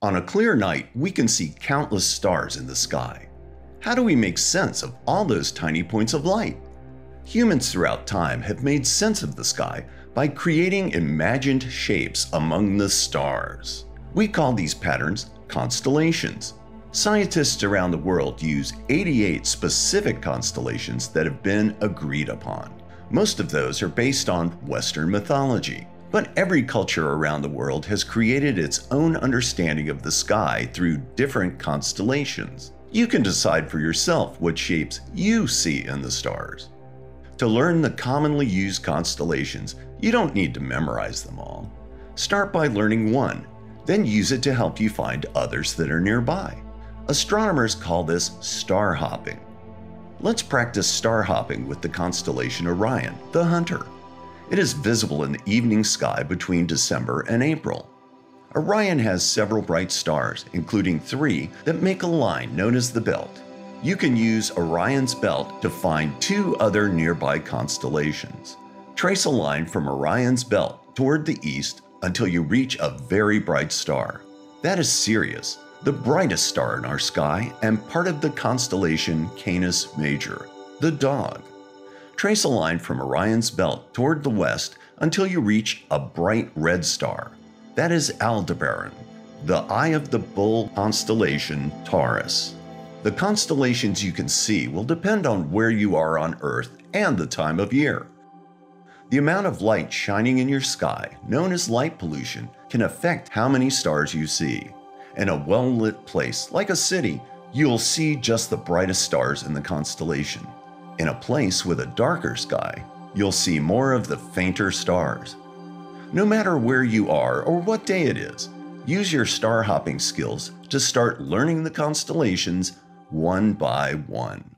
On a clear night, we can see countless stars in the sky. How do we make sense of all those tiny points of light? Humans throughout time have made sense of the sky by creating imagined shapes among the stars. We call these patterns constellations. Scientists around the world use 88 specific constellations that have been agreed upon. Most of those are based on Western mythology. But every culture around the world has created its own understanding of the sky through different constellations. You can decide for yourself what shapes you see in the stars. To learn the commonly used constellations, you don't need to memorize them all. Start by learning one, then use it to help you find others that are nearby. Astronomers call this star hopping. Let's practice star hopping with the constellation Orion, the Hunter. It is visible in the evening sky between December and April. Orion has several bright stars, including three that make a line known as the Belt. You can use Orion's Belt to find two other nearby constellations. Trace a line from Orion's Belt toward the east until you reach a very bright star. That is Sirius, the brightest star in our sky and part of the constellation Canis Major, the dog. Trace a line from Orion's belt toward the west until you reach a bright red star. That is Aldebaran, the Eye of the Bull constellation Taurus. The constellations you can see will depend on where you are on Earth and the time of year. The amount of light shining in your sky, known as light pollution, can affect how many stars you see. In a well lit place like a city, you'll see just the brightest stars in the constellation. In a place with a darker sky, you'll see more of the fainter stars. No matter where you are or what day it is, use your star hopping skills to start learning the constellations one by one.